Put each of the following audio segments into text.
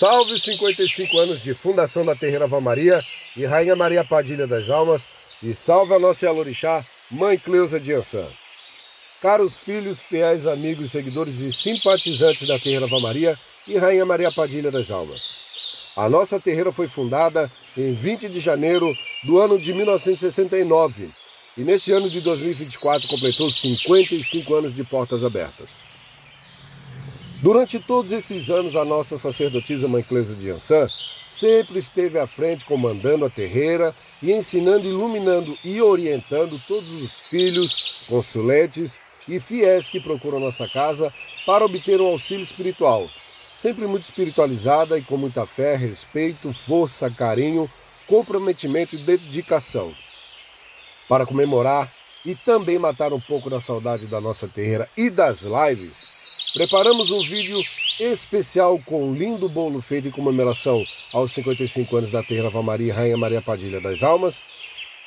Salve 55 anos de fundação da Terreira Maria e Rainha Maria Padilha das Almas e salve a nossa Yalorixá, Mãe Cleusa de Ançã. Caros filhos, fiéis amigos, seguidores e simpatizantes da Terreira Maria e Rainha Maria Padilha das Almas. A nossa terreira foi fundada em 20 de janeiro do ano de 1969 e neste ano de 2024 completou 55 anos de portas abertas. Durante todos esses anos, a nossa sacerdotisa Mãe Cleusa de Ançã sempre esteve à frente, comandando a terreira e ensinando, iluminando e orientando todos os filhos, consuletes e fiéis que procuram nossa casa para obter um auxílio espiritual. Sempre muito espiritualizada e com muita fé, respeito, força, carinho, comprometimento e dedicação. Para comemorar e também matar um pouco da saudade da nossa terreira e das lives, Preparamos um vídeo especial com um lindo bolo feito em comemoração aos 55 anos da Terra Maria Rainha Maria Padilha das Almas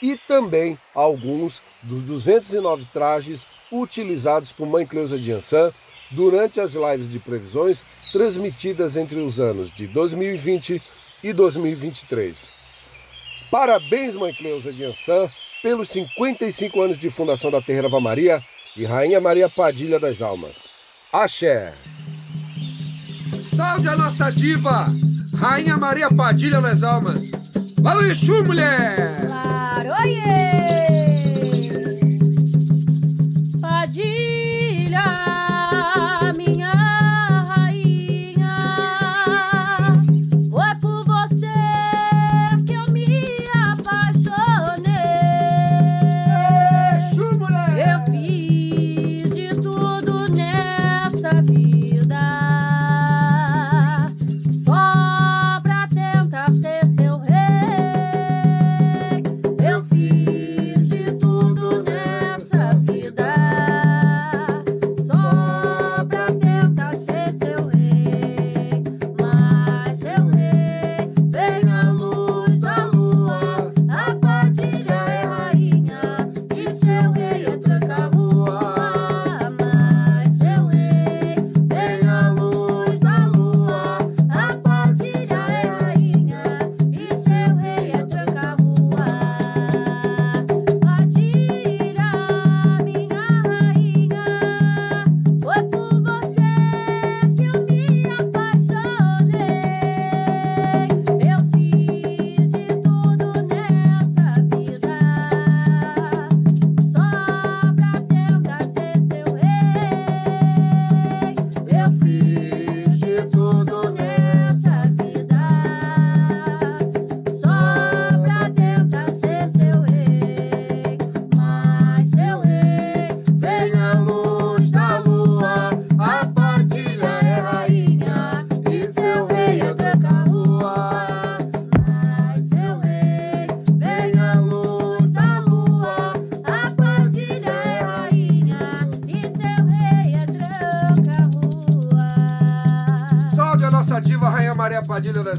e também alguns dos 209 trajes utilizados por Mãe Cleusa de Ançã durante as lives de previsões transmitidas entre os anos de 2020 e 2023. Parabéns, Mãe Cleusa de Ançã, pelos 55 anos de fundação da Terra Maria e Rainha Maria Padilha das Almas. Axé. Salve a nossa diva, Rainha Maria Padilha das Almas. Valeu, Exu, mulher! Claro, oiê! Padilha,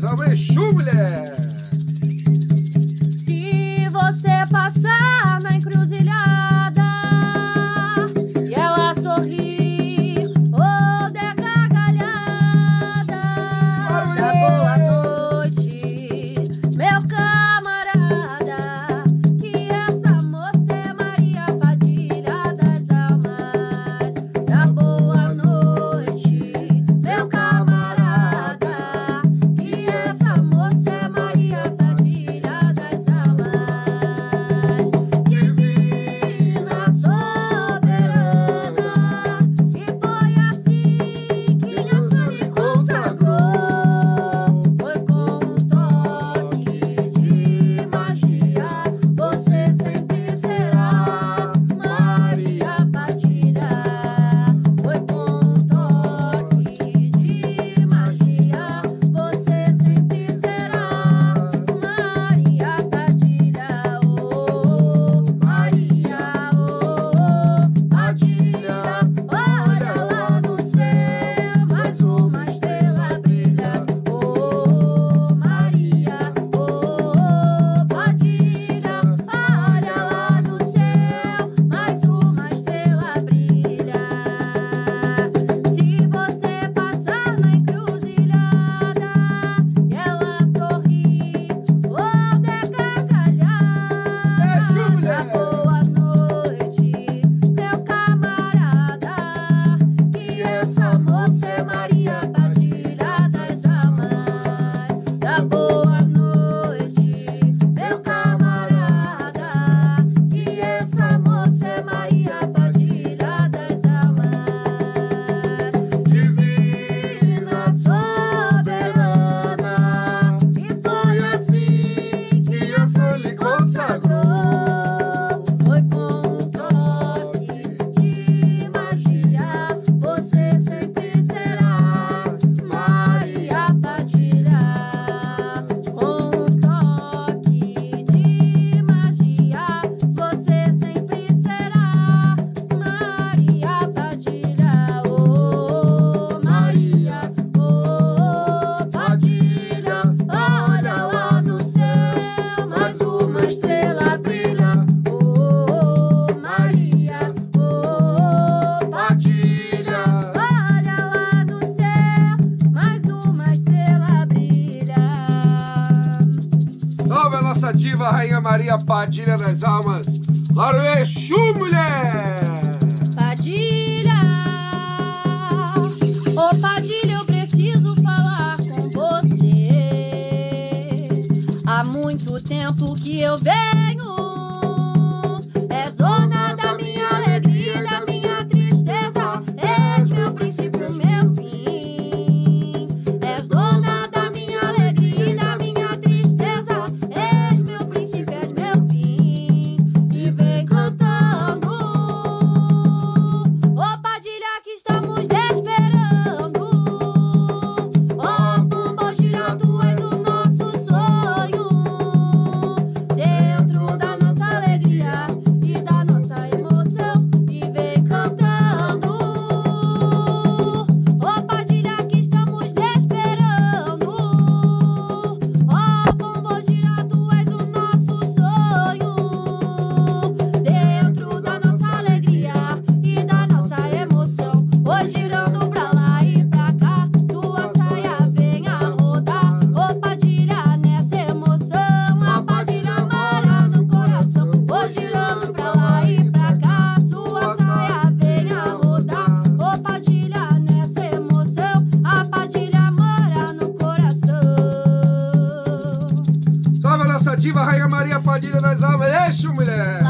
Maria Padilha diva Rainha Maria Padilha das Almas. Laroexu, mulher! Padilha, ô oh, Padilha, eu preciso falar com você. Há muito tempo que eu venho Fecho, mulher!